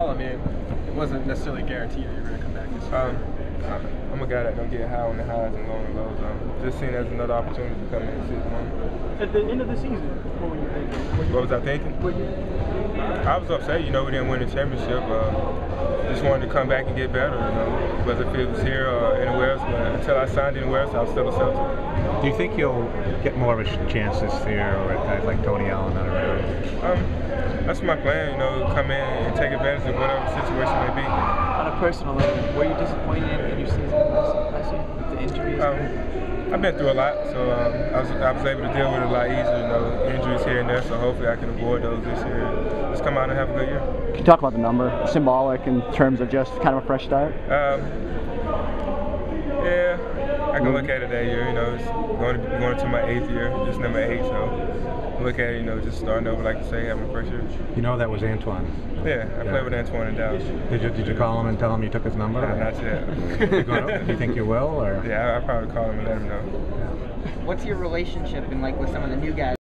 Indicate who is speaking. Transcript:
Speaker 1: I mean, it wasn't necessarily guaranteed that you were going to come back this year.
Speaker 2: Um, I- I'm a guy that don't get high on the highs and low on the lows. Um, just seen it as another opportunity to come in and see one.
Speaker 3: At the end of the season, what were you thinking?
Speaker 2: What was I thinking? I was upset, you know, we didn't win the championship. Uh, just wanted to come back and get better, you know, whether if it was here or anywhere else. But until I signed anywhere else, I was still a Celtic.
Speaker 4: Do you think you'll get more of a chance this year with guys like Tony Allen not around?
Speaker 2: Um, that's my plan, you know, come in and take advantage of whatever the situation may be.
Speaker 3: on a personal level, were you disappointed in your season last, last year with the injuries?
Speaker 2: Um, I've been through a lot, so um, I, was, I was able to deal with it a lot easier, you know, injuries here and there, so hopefully I can avoid those this year. Just come out and have a good year.
Speaker 5: Can you talk about the number? Symbolic in terms of just kind of a fresh start?
Speaker 2: Um, yeah, I look at it that year. You know, it's going to, going to my eighth year, just number eight. So look at it, you know, just starting over, like you say, having a fresh year.
Speaker 4: You know that was Antoine.
Speaker 2: Yeah, I
Speaker 4: Yeah.
Speaker 2: played with Antoine in Dallas.
Speaker 4: Did you did you call him and tell him you took his number?
Speaker 2: Nah, not yet.
Speaker 4: You gonna- do you think you will, or?
Speaker 2: yeah, I, I'll probably call him and let him know.
Speaker 6: What's your relationship been like with some of the new guys?